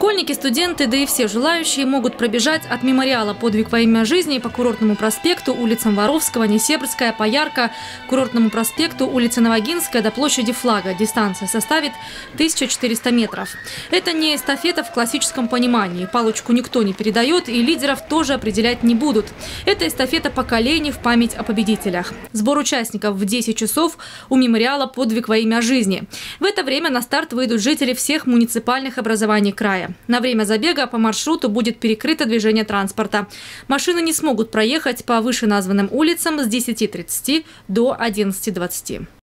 Школьники, студенты, да и все желающие могут пробежать от мемориала «Подвиг во имя жизни» по Курортному проспекту, улицам Воровского, Несебрская, Поярка, Курортному проспекту, улице Новогинская до площади Флага. Дистанция составит 1400 метров. Это не эстафета в классическом понимании. Палочку никто не передает и лидеров тоже определять не будут. Это эстафета поколений в память о победителях. Сбор участников в 10 часов у мемориала «Подвиг во имя жизни». В это время на старт выйдут жители всех муниципальных образований края. На время забега по маршруту будет перекрыто движение транспорта. Машины не смогут проехать по вышеназванным улицам с 10.30 до 11.20.